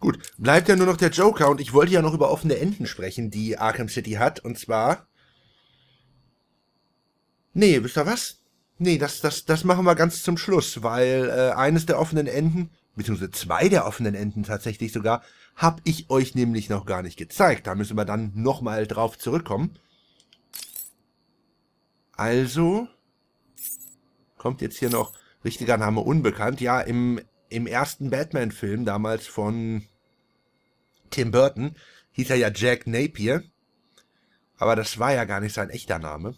Gut, bleibt ja nur noch der Joker und ich wollte ja noch über offene Enden sprechen, die Arkham City hat. Und zwar. Nee, wisst ihr was? Nee, das, das, das machen wir ganz zum Schluss, weil äh, eines der offenen Enden, beziehungsweise zwei der offenen Enden tatsächlich sogar, hab ich euch nämlich noch gar nicht gezeigt. Da müssen wir dann nochmal drauf zurückkommen. Also, kommt jetzt hier noch richtiger Name unbekannt. Ja, im, im ersten Batman-Film damals von Tim Burton hieß er ja Jack Napier. Aber das war ja gar nicht sein echter Name.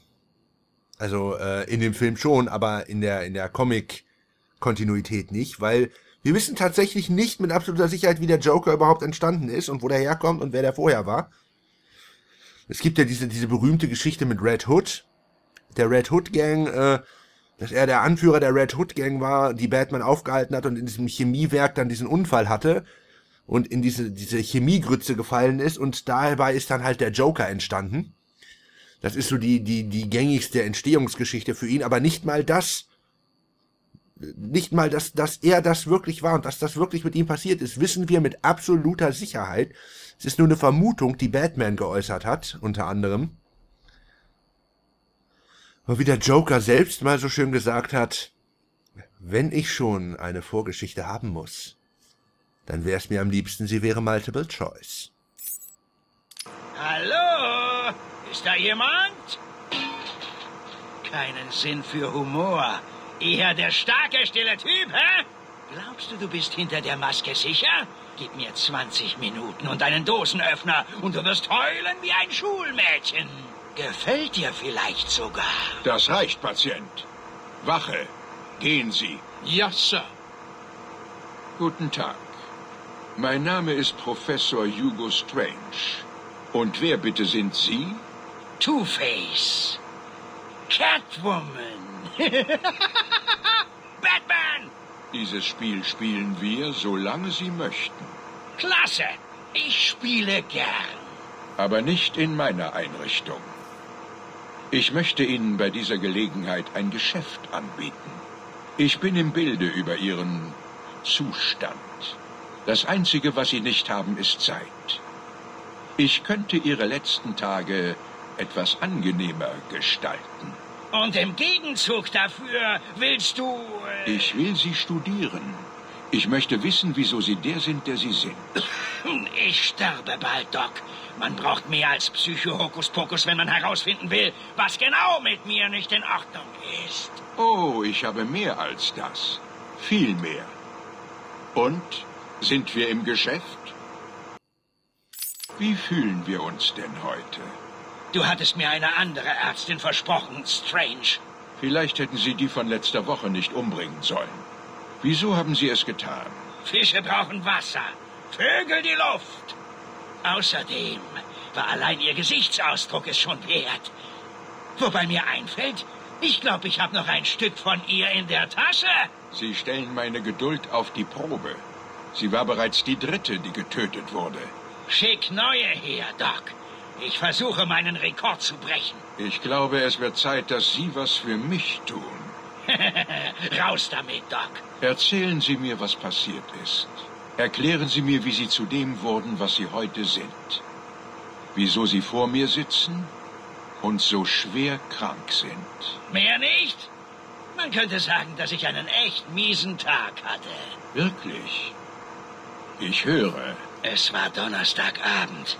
Also äh, in dem Film schon, aber in der, in der Comic-Kontinuität nicht, weil wir wissen tatsächlich nicht mit absoluter Sicherheit, wie der Joker überhaupt entstanden ist und wo der herkommt und wer der vorher war. Es gibt ja diese, diese berühmte Geschichte mit Red Hood. Der Red Hood Gang, äh, dass er der Anführer der Red Hood Gang war, die Batman aufgehalten hat und in diesem Chemiewerk dann diesen Unfall hatte und in diese, diese Chemiegrütze gefallen ist und dabei ist dann halt der Joker entstanden. Das ist so die, die, die gängigste Entstehungsgeschichte für ihn, aber nicht mal das, nicht mal, dass, dass er das wirklich war und dass das wirklich mit ihm passiert ist, wissen wir mit absoluter Sicherheit. Es ist nur eine Vermutung, die Batman geäußert hat, unter anderem. Aber wie der Joker selbst mal so schön gesagt hat, wenn ich schon eine Vorgeschichte haben muss, dann wäre es mir am liebsten, sie wäre Multiple Choice. Hallo? Ist da jemand? Keinen Sinn für Humor. Eher der starke, stille Typ, hä? Glaubst du, du bist hinter der Maske sicher? Gib mir 20 Minuten und einen Dosenöffner und du wirst heulen wie ein Schulmädchen. Gefällt dir vielleicht sogar. Das reicht, Patient. Wache, gehen Sie. Ja, Sir. Guten Tag. Mein Name ist Professor Hugo Strange. Und wer bitte sind Sie? Two-Face. Catwoman. Batman! Dieses Spiel spielen wir, solange Sie möchten. Klasse. Ich spiele gern. Aber nicht in meiner Einrichtung. Ich möchte Ihnen bei dieser Gelegenheit ein Geschäft anbieten. Ich bin im Bilde über Ihren Zustand. Das Einzige, was Sie nicht haben, ist Zeit. Ich könnte Ihre letzten Tage etwas angenehmer gestalten. Und im Gegenzug dafür willst du... Äh, Ich will Sie studieren. Ich möchte wissen, wieso Sie der sind, der Sie sind. Ich sterbe bald, Doc. Man braucht mehr als Psycho-Hokuspokus, wenn man herausfinden will, was genau mit mir nicht in Ordnung ist. Oh, ich habe mehr als das. Viel mehr. Und sind wir im Geschäft? Wie fühlen wir uns denn heute? Du hattest mir eine andere Ärztin versprochen, Strange. Vielleicht hätten Sie die von letzter Woche nicht umbringen sollen. Wieso haben Sie es getan? Fische brauchen Wasser, Vögel die Luft. Außerdem war allein ihr Gesichtsausdruck es schon wert. Wobei mir einfällt, ich glaube, ich habe noch ein Stück von ihr in der Tasche. Sie stellen meine Geduld auf die Probe. Sie war bereits die dritte, die getötet wurde. Schick neue her, Doc. Ich versuche, meinen Rekord zu brechen. Ich glaube, es wird Zeit, dass Sie was für mich tun. Raus damit, Doc. Erzählen Sie mir, was passiert ist. Erklären Sie mir, wie Sie zu dem wurden, was Sie heute sind. Wieso Sie vor mir sitzen und so schwer krank sind. Mehr nicht? Man könnte sagen, dass ich einen echt miesen Tag hatte. Wirklich? Ich höre. Es war Donnerstagabend.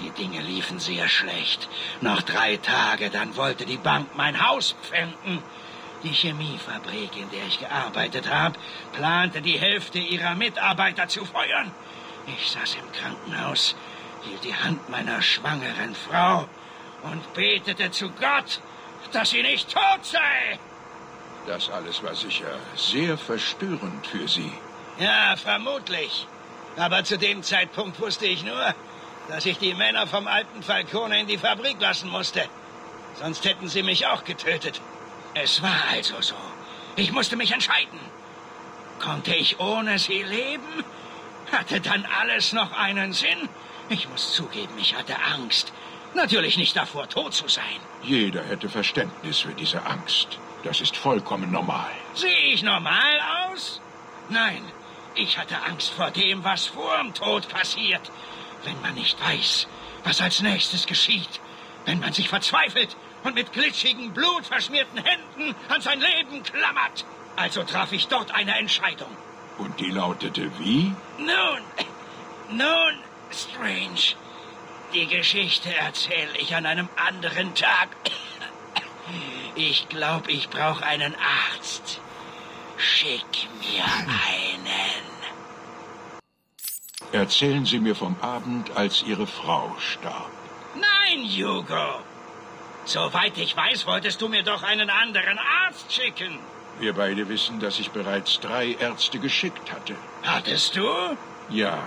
Die Dinge liefen sehr schlecht. Noch drei Tage, dann wollte die Bank mein Haus pfänden. Die Chemiefabrik, in der ich gearbeitet habe, plante die Hälfte ihrer Mitarbeiter zu feuern. Ich saß im Krankenhaus, hielt die Hand meiner schwangeren Frau und betete zu Gott, dass sie nicht tot sei. Das alles war sicher sehr verstörend für Sie. Ja, vermutlich. Aber zu dem Zeitpunkt wusste ich nur, dass ich die Männer vom alten Falcone in die Fabrik lassen musste. Sonst hätten sie mich auch getötet. Es war also so. Ich musste mich entscheiden. Konnte ich ohne sie leben? Hatte dann alles noch einen Sinn? Ich muss zugeben, ich hatte Angst. Natürlich nicht davor, tot zu sein. Jeder hätte Verständnis für diese Angst. Das ist vollkommen normal. Sehe ich normal aus? Nein, Ich hatte Angst vor dem, was vorm Tod passiert. Wenn man nicht weiß, was als nächstes geschieht. Wenn man sich verzweifelt und mit glitschigen, blutverschmierten Händen an sein Leben klammert. Also traf ich dort eine Entscheidung. Und die lautete wie? Nun, nun, Strange. Die Geschichte erzähle ich an einem anderen Tag. Ich glaube, ich brauche einen Arzt. Schick mir einen. Erzählen Sie mir vom Abend, als Ihre Frau starb. Nein, Hugo. Soweit ich weiß, wolltest du mir doch einen anderen Arzt schicken. Wir beide wissen, dass ich bereits drei Ärzte geschickt hatte. Hattest du? Ja.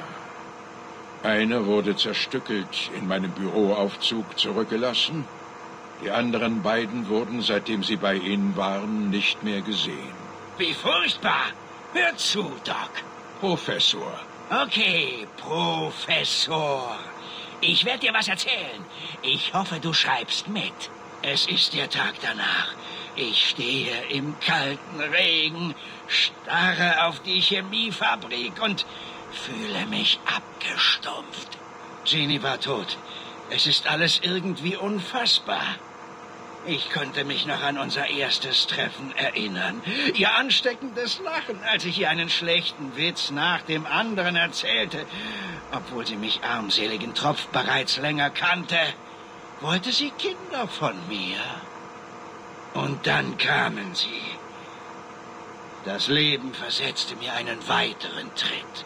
Einer wurde zerstückelt in meinem Büroaufzug zurückgelassen. Die anderen beiden wurden, seitdem sie bei Ihnen waren, nicht mehr gesehen. Wie furchtbar. Hör zu, Doc. Professor, Okay, Professor. Ich werde dir was erzählen. Ich hoffe, du schreibst mit. Es ist der Tag danach. Ich stehe im kalten Regen, starre auf die Chemiefabrik und fühle mich abgestumpft. Jeannie war tot. Es ist alles irgendwie unfassbar. Ich konnte mich noch an unser erstes Treffen erinnern. Ihr ansteckendes Lachen, als ich ihr einen schlechten Witz nach dem anderen erzählte. Obwohl sie mich armseligen Tropf bereits länger kannte, wollte sie Kinder von mir. Und dann kamen sie. Das Leben versetzte mir einen weiteren Tritt.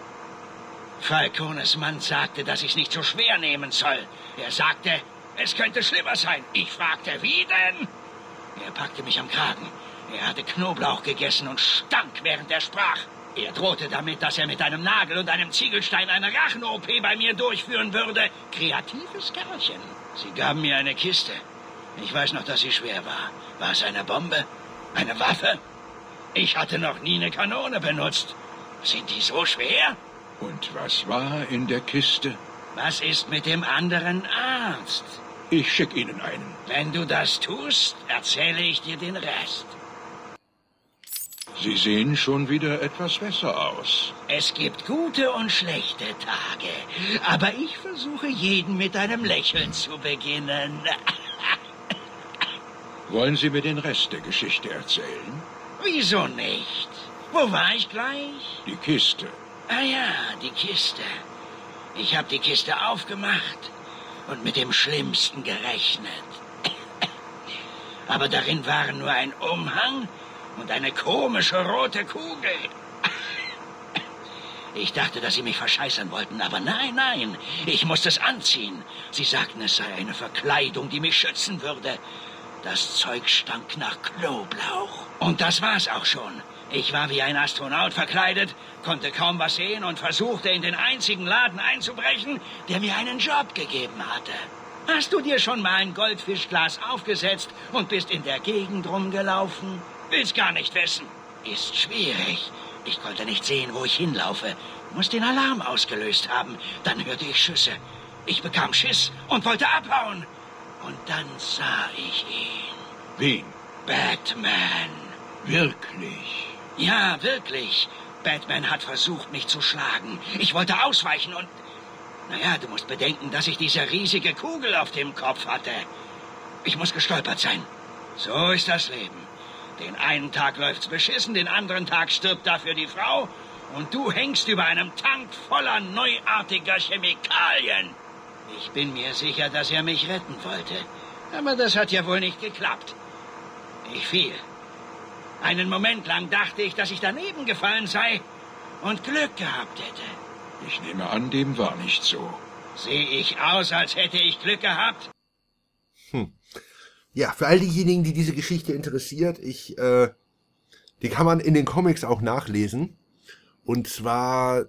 Falcones Mann sagte, dass ich es nicht so schwer nehmen soll. Er sagte, es könnte schlimmer sein. Ich fragte, wie denn? Er packte mich am Kragen. Er hatte Knoblauch gegessen und stank, während er sprach. Er drohte damit, dass er mit einem Nagel und einem Ziegelstein eine Rachen-OP bei mir durchführen würde. Kreatives Kerlchen. Sie gaben mir eine Kiste. Ich weiß noch, dass sie schwer war. War es eine Bombe? Eine Waffe? Ich hatte noch nie eine Kanone benutzt. Sind die so schwer? und was war in der Kiste? Was ist mit dem anderen Arzt? Ich schick Ihnen einen. Wenn du das tust, erzähle ich dir den Rest. Sie sehen schon wieder etwas besser aus. Es gibt gute und schlechte Tage, aber ich versuche jeden mit einem Lächeln zu beginnen. Wollen Sie mir den Rest der Geschichte erzählen? Wieso nicht? Wo war ich gleich? Die Kiste. Ah ja, die Kiste. Ich habe die Kiste aufgemacht und mit dem Schlimmsten gerechnet. Aber darin waren nur ein Umhang und eine komische rote Kugel. Ich dachte, dass sie mich verscheißern wollten, aber nein, nein, ich musste es anziehen. Sie sagten, es sei eine Verkleidung, die mich schützen würde. Das Zeug stank nach Knoblauch. Und das war's auch schon. Ich war wie ein Astronaut verkleidet, konnte kaum was sehen und versuchte in den einzigen Laden einzubrechen, der mir einen Job gegeben hatte. Hast du dir schon mal ein Goldfischglas aufgesetzt und bist in der Gegend rumgelaufen? Will's gar nicht wissen. Ist schwierig. Ich konnte nicht sehen, wo ich hinlaufe. Muss den Alarm ausgelöst haben. Dann hörte ich Schüsse. Ich bekam Schiss und wollte abhauen. Und dann sah ich ihn. Wen? Batman. Wirklich? Ja, wirklich. Batman hat versucht, mich zu schlagen. Ich wollte ausweichen und... Naja, du musst bedenken, dass ich diese riesige Kugel auf dem Kopf hatte. Ich muss gestolpert sein. So ist das Leben. Den einen Tag läuft's beschissen, den anderen Tag stirbt dafür die Frau und du hängst über einem Tank voller neuartiger Chemikalien. Ich bin mir sicher, dass er mich retten wollte. Aber das hat ja wohl nicht geklappt. Ich fiel. Einen Moment lang dachte ich, dass ich daneben gefallen sei und Glück gehabt hätte. Ich nehme an, dem war nicht so. Sehe ich aus, als hätte ich Glück gehabt? Ja, für all diejenigen, die diese Geschichte interessiert, ich, äh, die kann man in den Comics auch nachlesen. Und zwar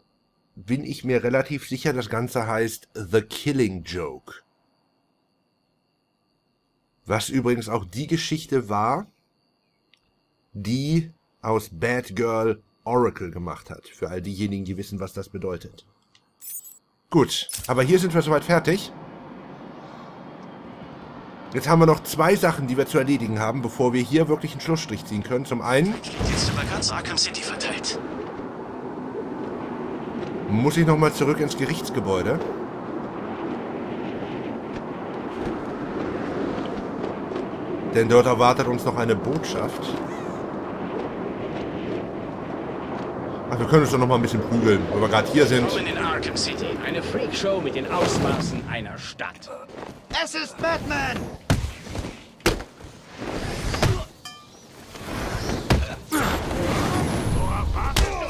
bin ich mir relativ sicher, das Ganze heißt The Killing Joke. Was übrigens auch die Geschichte war, die aus Bad Girl Oracle gemacht hat. Für all diejenigen, die wissen, was das bedeutet. Gut, aber hier sind wir soweit fertig. Jetzt haben wir noch zwei Sachen, die wir zu erledigen haben, bevor wir hier wirklich einen Schlussstrich ziehen können. Zum einen, Jetzt über ganz Arkham City verteilt. muss ich nochmal zurück ins Gerichtsgebäude. Denn dort erwartet uns noch eine Botschaft. Ach, wir können uns doch noch mal ein bisschen prügeln, weil wir gerade hier sind. Willkommen in Arkham City. Eine Freakshow mit den Ausmaßen einer Stadt. Es ist Batman!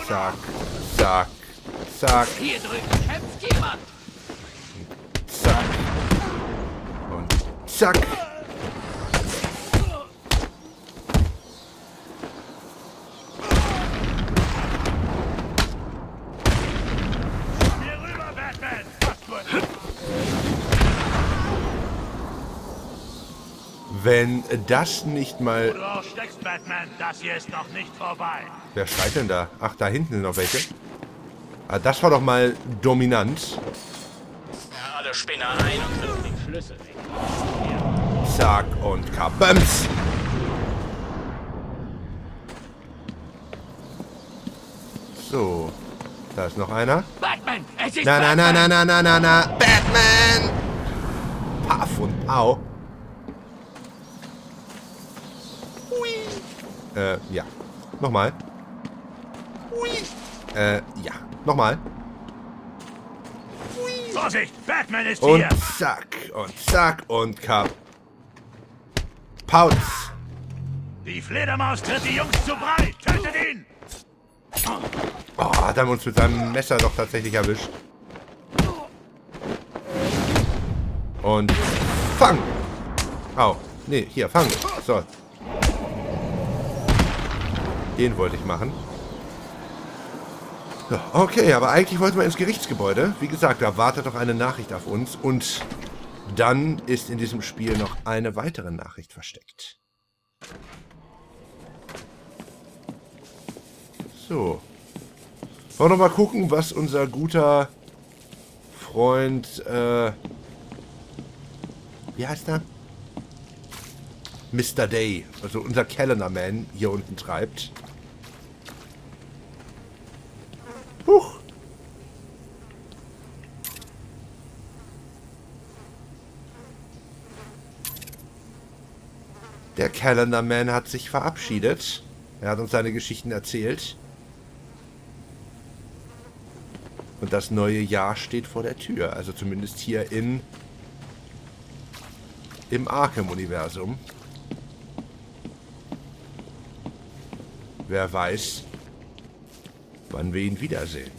Zack, zack, zack, Hier drüben kämpft jemand. zack. Und zack. Hier rüber, Batman! Wenn das nicht mal... Du auch steckst, Batman. Das hier ist noch nicht vorbei. Wer schreit denn da? Ach, da hinten sind noch welche. Ah, das war doch mal dominant. Ja, alle Spinner ein und den Schlüssel weg. Zack und kabams. So. Da ist noch einer. Batman, es ist Na, na, na, na, na, na, na, na. Batman! Paff und Pau. Äh, ja. Nochmal. Hui. Äh, ja. Nochmal. Vorsicht! Batman ist Und hier! zack. Und zack. Und kap. Pauz. Die Fledermaus tritt die Jungs zu breit! Tötet ihn! Oh, hat er uns mit seinem Messer doch tatsächlich erwischt. Und fang! Au. Nee, hier, fang. So. Den wollte ich machen. Okay, aber eigentlich wollten wir ins Gerichtsgebäude. Wie gesagt, da wartet doch eine Nachricht auf uns. Und dann ist in diesem Spiel noch eine weitere Nachricht versteckt. So. Wollen wir noch mal gucken, was unser guter Freund, äh, wie heißt er? Mr. Day, also unser Calendarman hier unten treibt. Huch. Der Calendarman hat sich verabschiedet. Er hat uns seine Geschichten erzählt. Und das neue Jahr steht vor der Tür. Also zumindest hier in im Arkham-Universum. Wer weiß, wann wir ihn wiedersehen.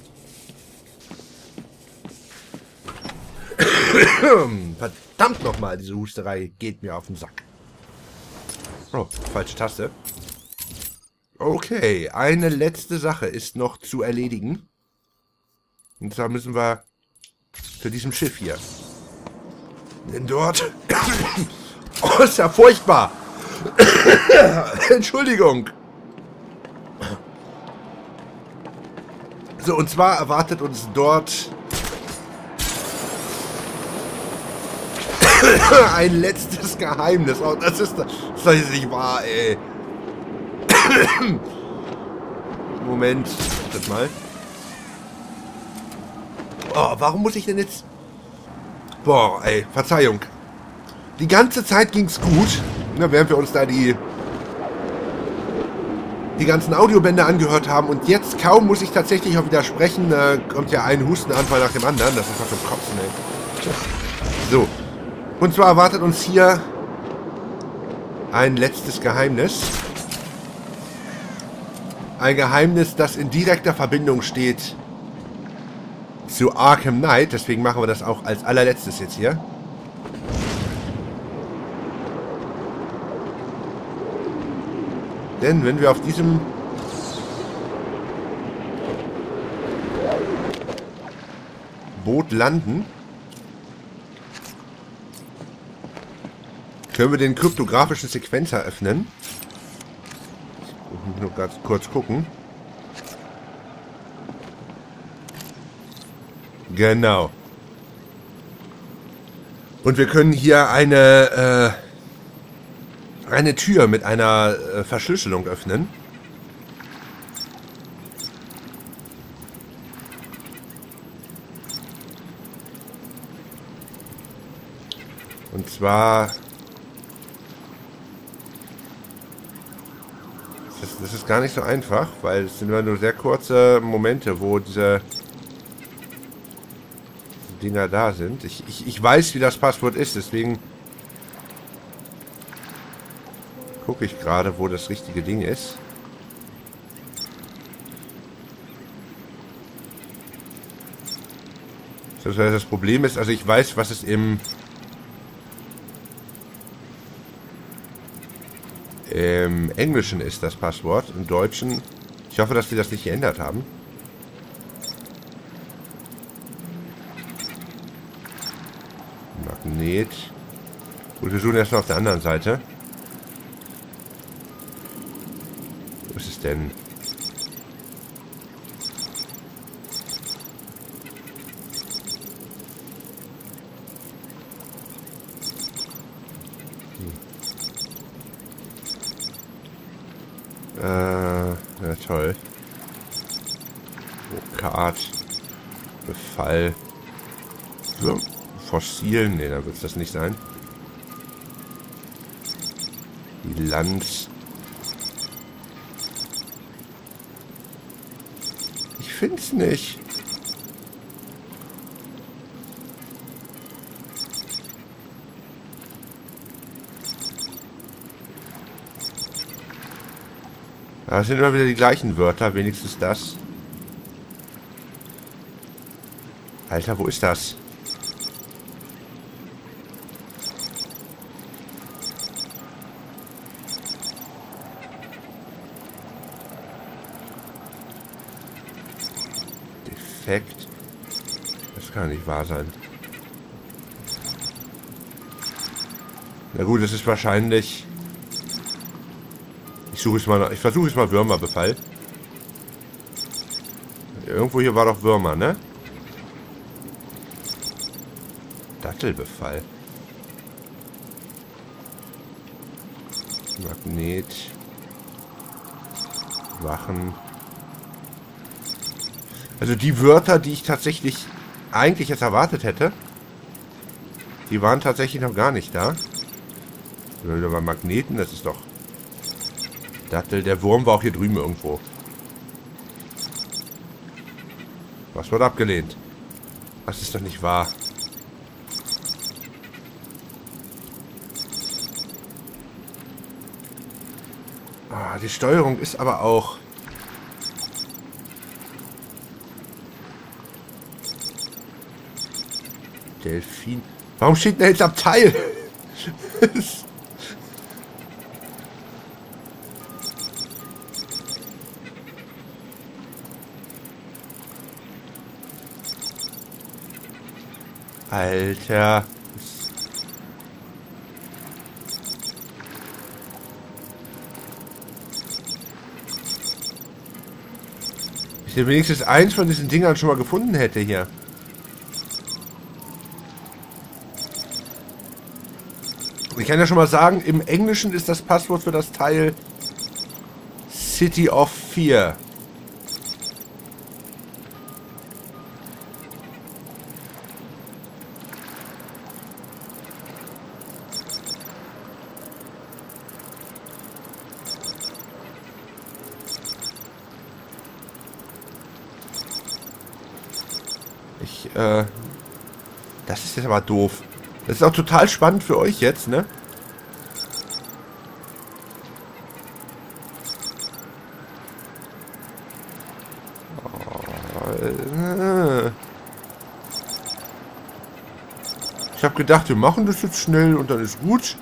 Verdammt nochmal, diese Husterei geht mir auf den Sack. Oh, falsche Taste. Okay, eine letzte Sache ist noch zu erledigen. Und zwar müssen wir zu diesem Schiff hier. Denn dort... Oh, ist ja furchtbar. Entschuldigung. So, und zwar erwartet uns dort ein letztes Geheimnis. Oh, das ist, das ist nicht wahr, ey. Moment, das mal. Oh, warum muss ich denn jetzt... Boah, ey, Verzeihung. Die ganze Zeit ging's gut, ne, während wir uns da die die ganzen Audiobände angehört haben und jetzt kaum muss ich tatsächlich auch widersprechen, da kommt ja ein Hustenanfall nach dem anderen, das ist doch zum Kotzen, ey. So, und zwar erwartet uns hier ein letztes Geheimnis. Ein Geheimnis, das in direkter Verbindung steht zu Arkham Knight. Deswegen machen wir das auch als allerletztes jetzt hier. Denn wenn wir auf diesem Boot landen, können wir den kryptografischen Sequenzer öffnen. Ich muss nur ganz kurz gucken. Genau. Und wir können hier eine, äh, eine Tür mit einer äh, Verschlüsselung öffnen. Und zwar... Das ist, das ist, gar nicht so einfach, weil es sind nur sehr kurze Momente, wo diese Dinger da sind. Ich, ich, ich weiß, wie das Passwort ist, deswegen gucke ich gerade, wo das richtige Ding ist. Das, heißt, das Problem ist, also ich weiß, was es im im Englischen ist das Passwort, im Deutschen. Ich hoffe, dass die das nicht geändert haben. Magnet. Gut, wir suchen erstmal auf der anderen Seite. Denn? Äh, ja toll. Vokat. Befall. So, Fossilen. Ne, da wird das nicht sein. Bilanz. Find's nicht. Das sind immer wieder die gleichen Wörter, wenigstens das. Alter, wo ist das? Defekt. Das kann nicht wahr sein. Na gut, es ist wahrscheinlich... Ich suche es mal, ich versuche es mal Würmerbefall. Irgendwo hier war doch Würmer, ne? Dattelbefall. Magnet. Wachen. Also die Wörter, die ich tatsächlich eigentlich jetzt erwartet hätte, die waren tatsächlich noch gar nicht da. Bei Magneten, das ist doch Dattel, der Wurm war auch hier drüben irgendwo. Was wird abgelehnt? Das ist doch nicht wahr. Ah, die Steuerung ist aber auch... Delfin. Warum steht denn jetzt Abteil? Alter. Ich hätte wenigstens eins von diesen Dingern schon mal gefunden hätte hier. Kann ja schon mal sagen, im Englischen ist das Passwort für das Teil City of Fear. Ich, äh... Das ist jetzt aber doof. Das ist auch total spannend für euch jetzt, ne? Ich habe gedacht, wir machen das jetzt schnell und dann ist gut.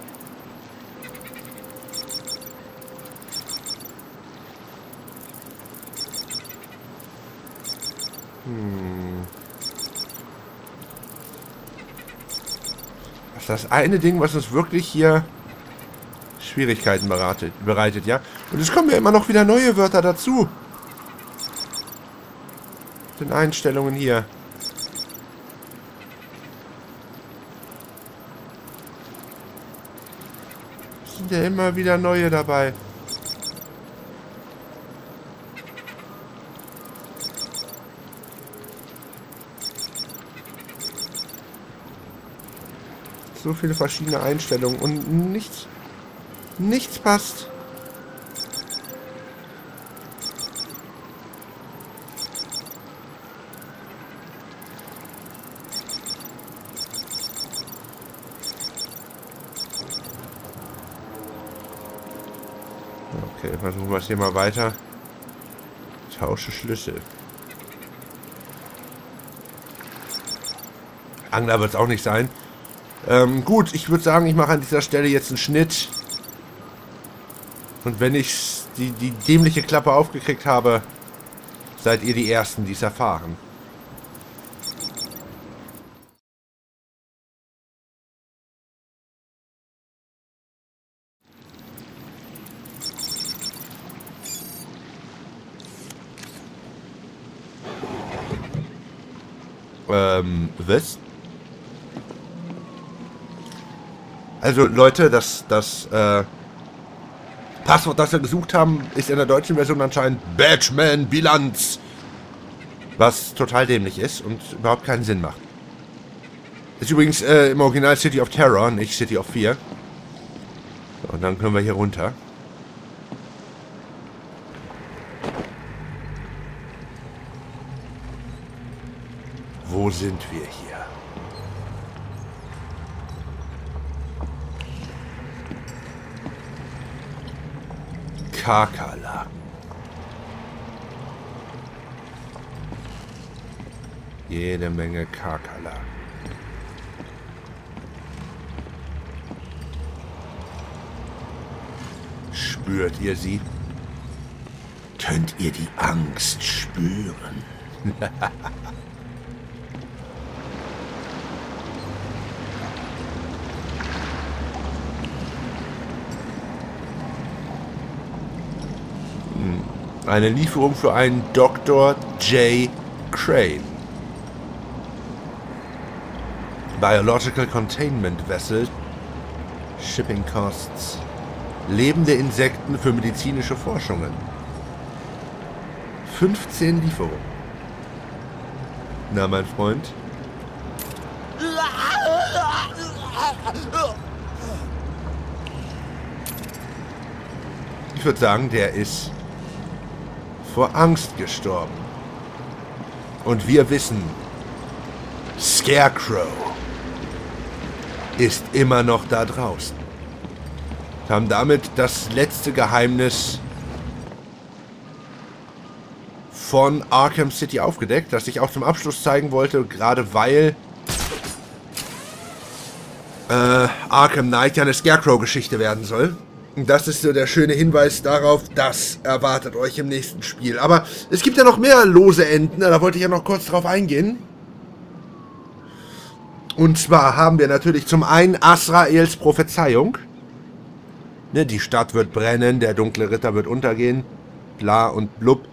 das eine Ding, was uns wirklich hier Schwierigkeiten beratet, bereitet, ja. Und es kommen ja immer noch wieder neue Wörter dazu. Den Einstellungen hier. Sind ja immer wieder neue dabei. so viele verschiedene Einstellungen und nichts, nichts passt. Okay, versuchen wir es hier mal weiter. Tausche Schlüssel. Angler wird es auch nicht sein. Ähm, gut, ich würde sagen, ich mache an dieser Stelle jetzt einen Schnitt. Und wenn ich die, die dämliche Klappe aufgekriegt habe, seid ihr die Ersten, die es erfahren. Ähm, was? Also Leute, das, das äh, Passwort, das wir gesucht haben, ist in der deutschen Version anscheinend Batchman Bilanz. Was total dämlich ist und überhaupt keinen Sinn macht. Ist übrigens äh, im Original City of Terror, nicht City of Fear. Und dann können wir hier runter. Wo sind wir hier? Kakerlaken. Jede Menge Kakerlaken. Spürt ihr sie? Könnt ihr die Angst spüren? Eine Lieferung für einen Dr. J. Crane. Biological Containment Vessel. Shipping Costs. Lebende Insekten für medizinische Forschungen. 15 Lieferungen. Na, mein Freund? Ich würde sagen, der ist vor Angst gestorben. Und wir wissen, Scarecrow ist immer noch da draußen. Wir haben damit das letzte Geheimnis von Arkham City aufgedeckt, das ich auch zum Abschluss zeigen wollte, gerade weil äh, Arkham Knight ja eine Scarecrow-Geschichte werden soll. Und das ist so der schöne Hinweis darauf, das erwartet euch im nächsten Spiel. Aber es gibt ja noch mehr lose Enden, da wollte ich ja noch kurz drauf eingehen. Und zwar haben wir natürlich zum einen Asraels Prophezeiung. Ne, die Stadt wird brennen, der dunkle Ritter wird untergehen. Bla und blub.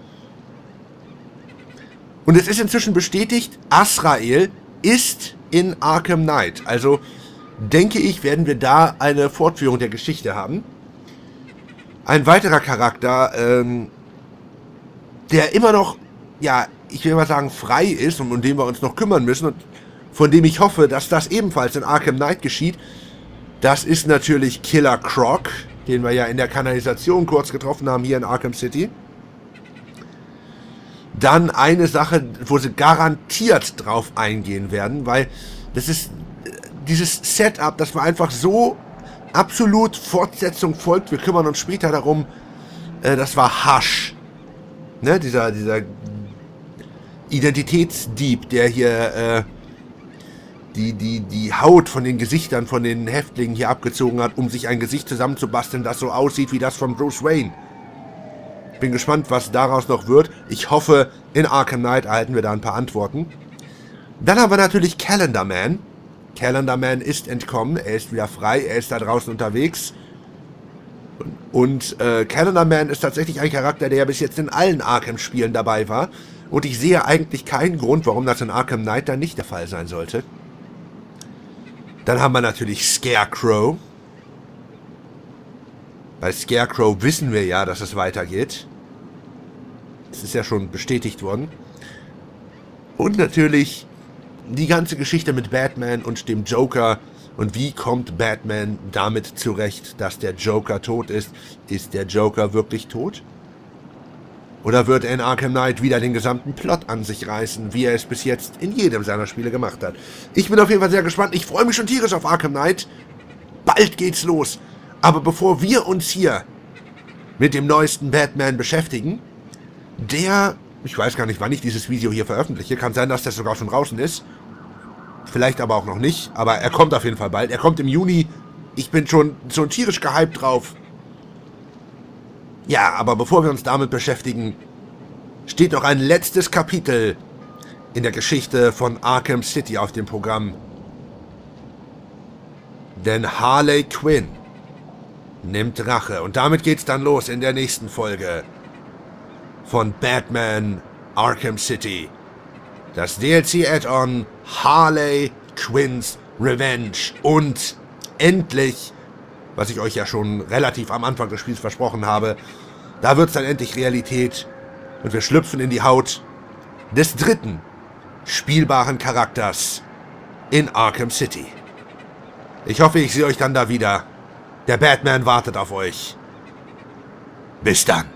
Und es ist inzwischen bestätigt, Asrael ist in Arkham Knight. Also denke ich, werden wir da eine Fortführung der Geschichte haben. Ein weiterer Charakter, ähm, der immer noch, ja, ich will mal sagen, frei ist und um den wir uns noch kümmern müssen und von dem ich hoffe, dass das ebenfalls in Arkham Knight geschieht, das ist natürlich Killer Croc, den wir ja in der Kanalisation kurz getroffen haben hier in Arkham City. Dann eine Sache, wo sie garantiert drauf eingehen werden, weil das ist äh, dieses Setup, das war einfach so absolut Fortsetzung folgt. Wir kümmern uns später darum. Äh, das war Hush. Ne, dieser, dieser Identitätsdieb, der hier äh, die, die, die Haut von den Gesichtern von den Häftlingen hier abgezogen hat, um sich ein Gesicht zusammenzubasteln, das so aussieht wie das von Bruce Wayne. Bin gespannt, was daraus noch wird. Ich hoffe, in Arkham Knight erhalten wir da ein paar Antworten. Dann haben wir natürlich Calendar Man. Calendar Man ist entkommen, er ist wieder frei, er ist da draußen unterwegs. Und äh, Calendar Man ist tatsächlich ein Charakter, der bis jetzt in allen Arkham-Spielen dabei war. Und ich sehe eigentlich keinen Grund, warum das in Arkham Knight dann nicht der Fall sein sollte. Dann haben wir natürlich Scarecrow. Bei Scarecrow wissen wir ja, dass es weitergeht. Das ist ja schon bestätigt worden. Und natürlich die ganze Geschichte mit Batman und dem Joker Und wie kommt Batman damit zurecht, dass der Joker tot ist? Ist der Joker wirklich tot? Oder wird er in Arkham Knight wieder den gesamten Plot an sich reißen, wie er es bis jetzt in jedem seiner Spiele gemacht hat? Ich bin auf jeden Fall sehr gespannt. Ich freue mich schon tierisch auf Arkham Knight. Bald geht's los. Aber bevor wir uns hier mit dem neuesten Batman beschäftigen, der, ich weiß gar nicht, wann ich dieses Video hier veröffentliche, kann sein, dass das sogar schon draußen ist, vielleicht aber auch noch nicht, aber er kommt auf jeden Fall bald. Er kommt im Juni. Ich bin schon so tierisch gehypt drauf. Ja, aber bevor wir uns damit beschäftigen, steht noch ein letztes Kapitel in der Geschichte von Arkham City auf dem Programm. Denn Harley Quinn nimmt Rache. Und damit geht's dann los in der nächsten Folge von Batman Arkham City. Das DLC-Add-on Harley Quinn's Revenge. Und endlich, was ich euch ja schon relativ am Anfang des Spiels versprochen habe, da wird's dann endlich Realität. Und wir schlüpfen in die Haut des dritten spielbaren Charakters in Arkham City. Ich hoffe, ich sehe euch dann da wieder. Der Batman wartet auf euch. Bis dann.